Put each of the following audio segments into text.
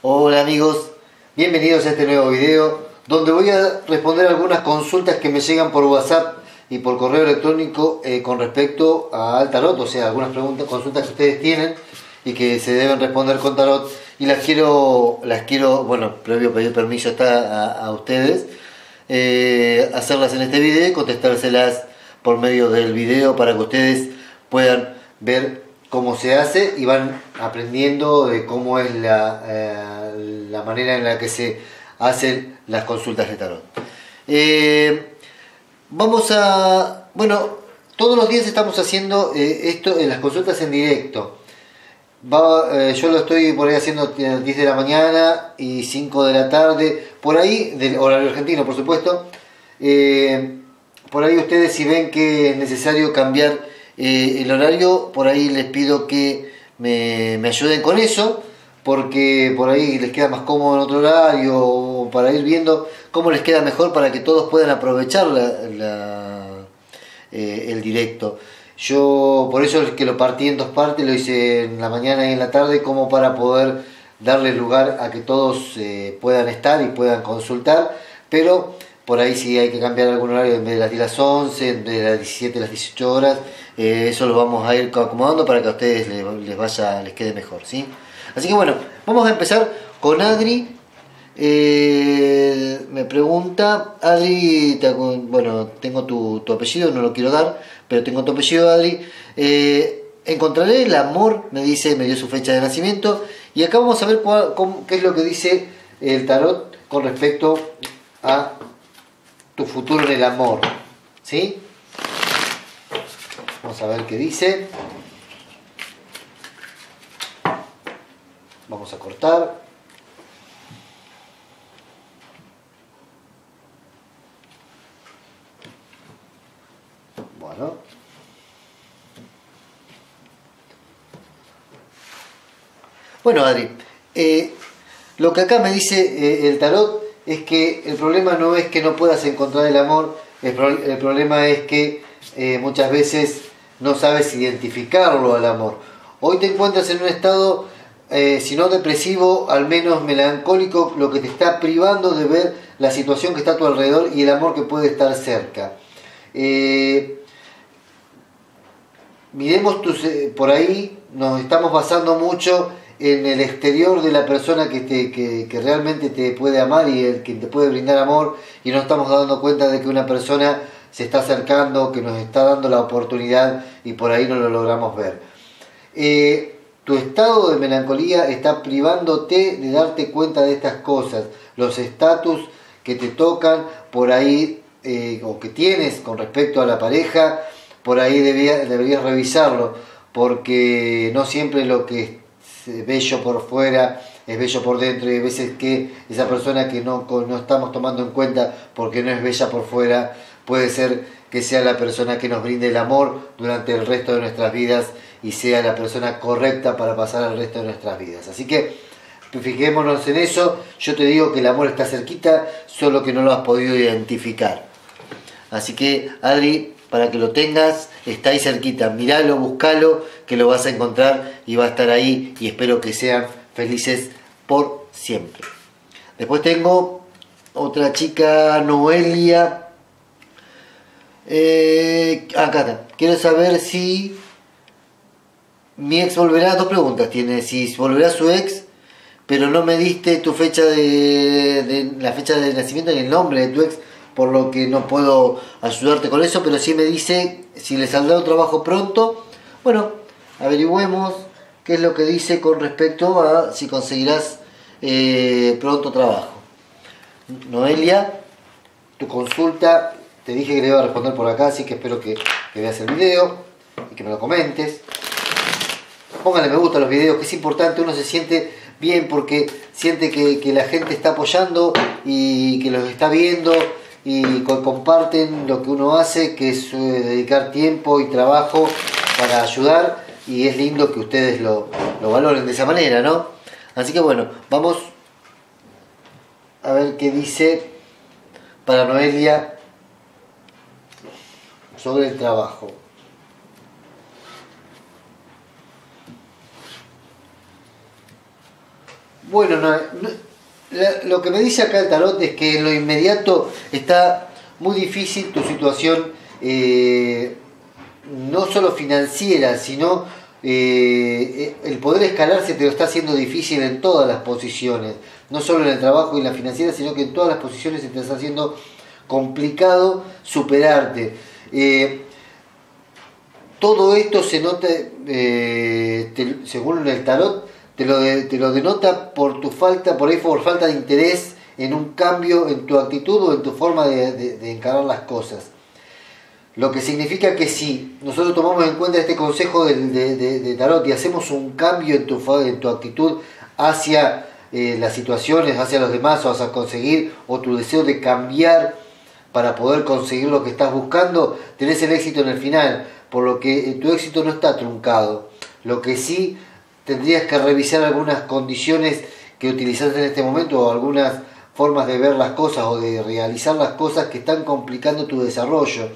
Hola amigos, bienvenidos a este nuevo video donde voy a responder algunas consultas que me llegan por WhatsApp y por correo electrónico eh, con respecto al tarot, o sea, algunas preguntas, consultas que ustedes tienen y que se deben responder con tarot. Y las quiero, las quiero, bueno, previo pedir permiso está a, ustedes, eh, hacerlas en este video y contestárselas por medio del video para que ustedes puedan ver cómo se hace y van aprendiendo de cómo es la, eh, la manera en la que se hacen las consultas de tarot. Eh, vamos a, bueno, todos los días estamos haciendo eh, esto en las consultas en directo. yo lo estoy por ahí haciendo 10 de la mañana y 5 de la tarde, por ahí, del horario argentino por supuesto. por ahí ustedes si ven que es necesario cambiar eh, el horario, por ahí les pido que me, ayuden con eso, porque por ahí les queda más cómodo en otro horario, para ir viendo cómo les queda mejor para que todos puedan aprovechar eh, el directo. Yo por eso es que lo partí en dos partes, lo hice en la mañana y en la tarde, como para poder darle lugar a que todos eh, puedan estar y puedan consultar, pero por ahí si hay que cambiar algún horario en vez de las 10 a las 11, en vez de las 17 a las 18 horas, eh, eso lo vamos a ir acomodando para que a ustedes les, vaya, les quede mejor, ¿sí? Así que bueno, vamos a empezar con Adri. Eh, me pregunta, Adri, bueno, tengo tu, apellido, no lo quiero dar, pero tengo tu apellido, Adri. Eh, encontraré el amor, me dice, me dio su fecha de nacimiento. Y acá vamos a ver qué es lo que dice el tarot con respecto a tu futuro en el amor. ¿Sí? Vamos a ver qué dice. Vamos a cortar. Bueno. Bueno, Adri, eh, lo que acá me dice eh, el tarot es que el problema no es que no puedas encontrar el amor, el, problema es que eh, muchas veces no sabes identificarlo al amor. Hoy te encuentras en un estado, eh, si no depresivo, al menos melancólico, lo que te está privando de ver la situación que está a tu alrededor y el amor que puede estar cerca. Eh, miremos tus, por ahí, nos estamos basando mucho en el exterior de la persona que, te, que, realmente te puede amar y el que te puede brindar amor y no estamos dando cuenta de que una persona se está acercando, que nos está dando la oportunidad y por ahí no lo logramos ver. Eh, tu estado de melancolía está privándote de darte cuenta de estas cosas, los estatus que te tocan por ahí eh, o que tienes con respecto a la pareja, por ahí deberías revisarlo, porque no siempre lo que bello por fuera, es bello por dentro y hay veces que esa persona que no, no estamos tomando en cuenta porque no es bella por fuera, puede ser que sea la persona que nos brinde el amor durante el resto de nuestras vidas y sea la persona correcta para pasar el resto de nuestras vidas. Así que fijémonos en eso, yo te digo que el amor está cerquita, solo que no lo has podido identificar. Así que Adri, para que lo tengas, está ahí cerquita, miralo, buscalo, que lo vas a encontrar y va a estar ahí y espero que sean felices por siempre. Después tengo otra chica, Noelia. Eh, acá está. Quiero saber si mi ex volverá. Dos preguntas tiene. Si volverá su ex, pero no me diste tu fecha de, de la fecha de nacimiento ni el nombre de tu ex por lo que no puedo ayudarte con eso, pero sí me dice si le saldrá un trabajo pronto. Bueno, averigüemos qué es lo que dice con respecto a si conseguirás eh, pronto trabajo. Noelia, tu consulta, te dije que le iba a responder por acá, así que espero que, veas el video y que me lo comentes. Póngale me gusta a los videos, que es importante, uno se siente bien porque siente que, que la gente está apoyando y que los está viendo y comparten lo que uno hace, que es eh, dedicar tiempo y trabajo para ayudar y es lindo que ustedes lo, lo valoren de esa manera, ¿no? Así que bueno, vamos a ver qué dice para Noelia sobre el trabajo. Bueno, lo que me dice acá el tarot es que en lo inmediato está muy difícil tu situación, eh, no solo financiera, sino eh, el poder escalarse te lo está haciendo difícil en todas las posiciones, no solo en el trabajo y en la financiera, sino que en todas las posiciones se te está haciendo complicado superarte. Eh, todo esto se nota, según el tarot, te lo, te lo denota por tu falta, por ahí por falta de interés en un cambio en tu actitud o en tu forma de encarar las cosas. Lo que significa que si nosotros tomamos en cuenta este consejo de, Tarot y hacemos un cambio en tu, en tu actitud hacia eh, las situaciones, hacia los demás, o hacia conseguir, o tu deseo de cambiar para poder conseguir lo que estás buscando, tenés el éxito en el final, por lo que eh, tu éxito no está truncado. Lo que sí tendrías que revisar algunas condiciones que utilizaste en este momento o algunas formas de ver las cosas o de realizar las cosas que están complicando tu desarrollo.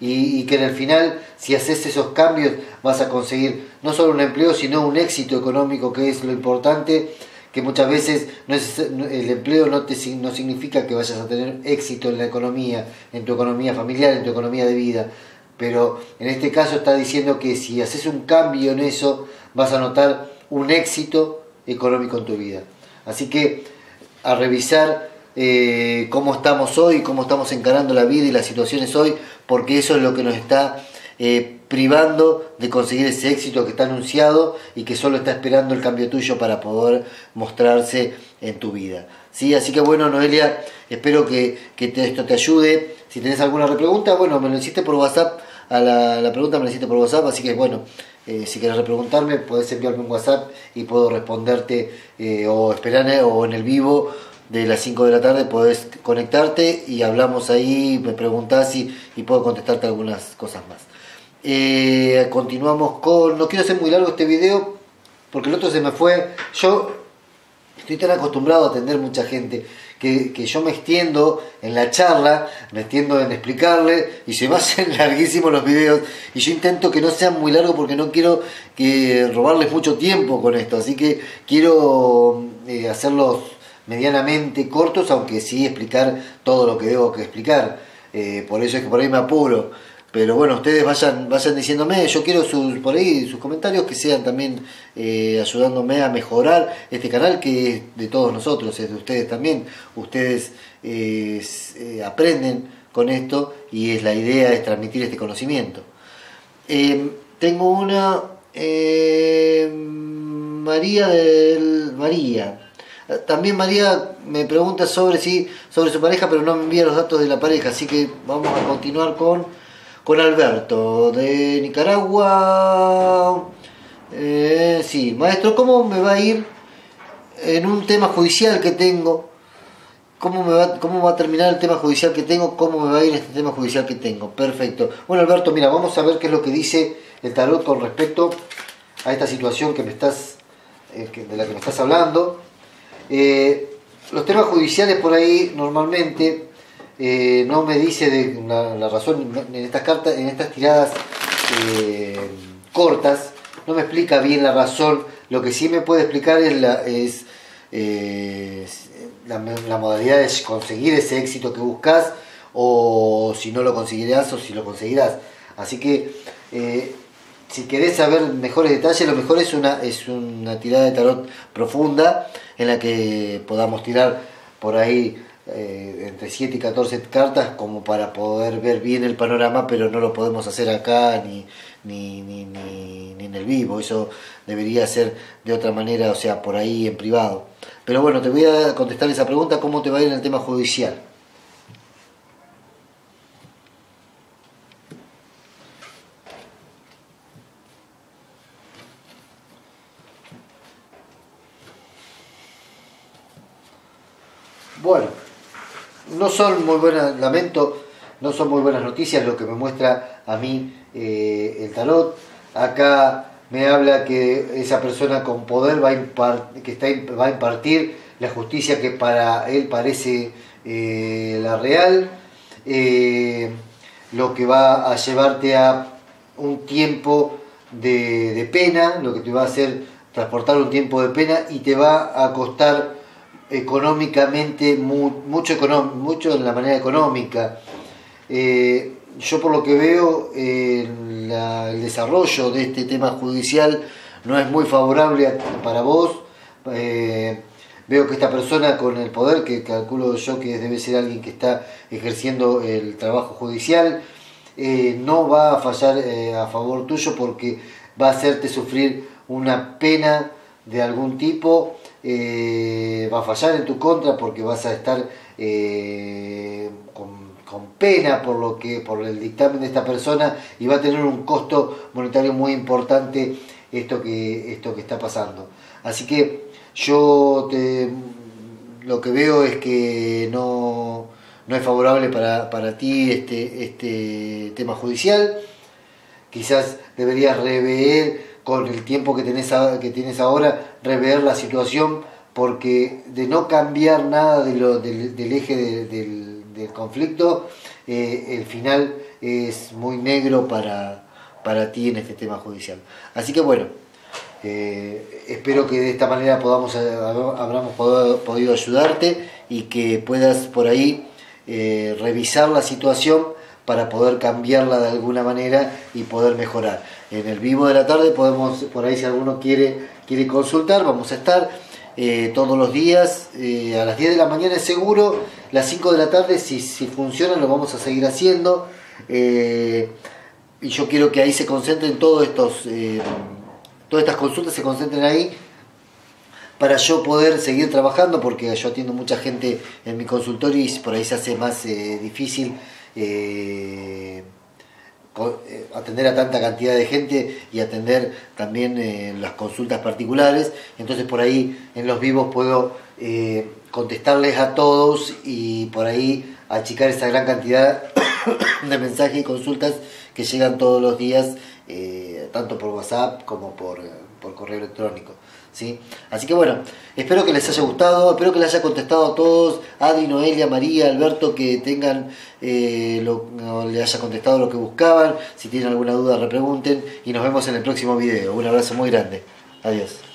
Y, que en el final, si haces esos cambios, vas a conseguir no solo un empleo, sino un éxito económico, que es lo importante, que muchas veces no es, el empleo no, te, no significa que vayas a tener éxito en la economía, en tu economía familiar, en tu economía de vida, pero en este caso está diciendo que si haces un cambio en eso, vas a notar un éxito económico en tu vida. Así que a revisar eh, cómo estamos hoy, cómo estamos encarando la vida y las situaciones hoy, porque eso es lo que nos está eh, privando de conseguir ese éxito que está anunciado y que solo está esperando el cambio tuyo para poder mostrarse en tu vida. ¿Sí? Así que bueno, Noelia, espero que, esto te ayude. Si tenés alguna repregunta, bueno, me lo hiciste por WhatsApp, a la, pregunta me la hiciste por WhatsApp, así que bueno, eh, si quieres repreguntarme, puedes enviarme un WhatsApp y puedo responderte o esperar o en el vivo de las 5 de la tarde podés conectarte y hablamos ahí, me preguntás y, puedo contestarte algunas cosas más. Eh, continuamos con, no quiero hacer muy largo este video porque el otro se me fue, yo estoy tan acostumbrado a atender mucha gente que, yo me extiendo en la charla, me extiendo en explicarle y se me hacen larguísimos los videos y yo intento que no sean muy largos porque no quiero que robarles mucho tiempo con esto, así que quiero eh, hacerlos medianamente cortos, aunque sí explicar todo lo que debo que explicar. Eh, por eso es que por ahí me apuro. Pero bueno, ustedes vayan, vayan diciéndome, yo quiero sus, por ahí sus comentarios que sean también eh, ayudándome a mejorar este canal que es de todos nosotros, es de ustedes también. Ustedes eh, aprenden con esto y es la idea es transmitir este conocimiento. tengo una María del María también María me pregunta sobre sí, sobre su pareja, pero no me envía los datos de la pareja, así que vamos a continuar con, con Alberto de Nicaragua. Eh, sí, maestro, ¿cómo me va a ir en un tema judicial que tengo? ¿Cómo, me va, ¿Cómo va a terminar el tema judicial que tengo? ¿Cómo me va a ir este tema judicial que tengo? Perfecto. Bueno, Alberto, mira, vamos a ver qué es lo que dice el tarot con respecto a esta situación que me estás, eh, de la que me estás hablando. Eh, los temas judiciales por ahí normalmente eh, no me dice de la, razón en estas cartas, en estas tiradas eh, cortas, no me explica bien la razón. Lo que sí me puede explicar es la, es, la, modalidad de conseguir ese éxito que buscas o si no lo conseguirás o si lo conseguirás. Así que si querés saber mejores detalles, lo mejor es una, es una tirada de tarot profunda en la que podamos tirar por ahí eh, entre 7 y 14 cartas como para poder ver bien el panorama, pero no lo podemos hacer acá ni, ni, ni, ni, en el vivo, eso debería ser de otra manera, o sea, por ahí en privado. Pero bueno, te voy a contestar esa pregunta, ¿cómo te va a ir en el tema judicial? Bueno, no son muy buenas, lamento, no son muy buenas noticias lo que me muestra a mí eh, el tarot. Acá me habla que esa persona con poder va a, que está, va a impartir la justicia que para él parece eh, la real, eh, lo que va a llevarte a un tiempo de, de, pena, lo que te va a hacer transportar un tiempo de pena y te va a costar económicamente mucho, mucho en la manera económica. Eh, yo por lo que veo, el desarrollo de este tema judicial no es muy favorable para vos. Eh, veo que esta persona con el poder, que calculo yo que debe ser alguien que está ejerciendo el trabajo judicial, eh, no va a fallar a favor tuyo porque va a hacerte sufrir una pena de algún tipo, va a fallar en tu contra porque vas a estar con con pena por lo que por el dictamen de esta persona y va a tener un costo monetario muy importante esto que esto que está pasando. Así que yo te, lo que veo es que no, no es favorable para, para ti este, este tema judicial. Quizás deberías rever con el tiempo que tenés, que tienes ahora rever la situación porque de no cambiar nada de lo, del, eje del conflicto, eh, el final es muy negro para, para ti en este tema judicial. Así que bueno, eh, espero que de esta manera podamos eh, habramos podido ayudarte y que puedas por ahí revisar la situación para poder cambiarla de alguna manera y poder mejorar. En el vivo de la tarde podemos, por ahí si alguno quiere, quiere consultar, vamos a estar. Eh, todos los días, eh, a las 10 de la mañana es seguro, las 5 de la tarde si, si funciona lo vamos a seguir haciendo. Eh, y yo quiero que ahí se concentren todos estos, todas estas consultas se concentren ahí para yo poder seguir trabajando porque yo atiendo mucha gente en mi consultorio y por ahí se hace más difícil eh, atender a tanta cantidad de gente y atender también eh, las consultas particulares. Entonces por ahí en los vivos puedo eh, contestarles a todos y por ahí achicar esa gran cantidad de mensajes y consultas que llegan todos los días, tanto por WhatsApp como por, por correo electrónico. ¿Sí? Así que bueno, espero que les haya gustado, espero que les haya contestado a todos, Adri, Noelia, María, Alberto, que tengan, eh, lo, le haya contestado lo que buscaban, si tienen alguna duda repregunten y nos vemos en el próximo video. Un abrazo muy grande. Adiós.